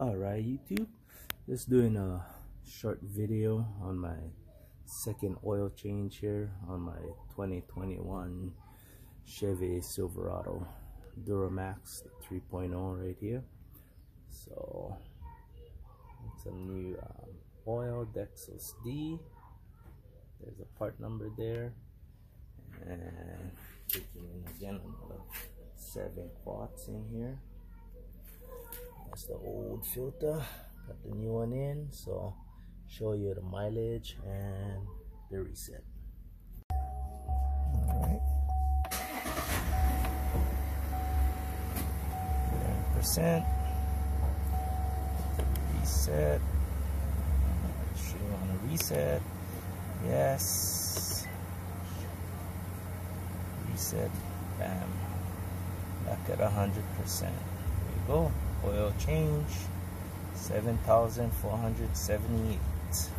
Alright YouTube, just doing a short video on my second oil change here on my 2021 Chevy Silverado Duramax 3.0 right here. So, some new um, oil, Dexos D. There's a part number there. And taking in again another 7 quarts in here that's the old filter. Got the new one in so show you the mileage and the reset. All right. Percent. Reset. Show on a reset? Yes. Reset bam. Back at a hundred percent. There you go change 7,478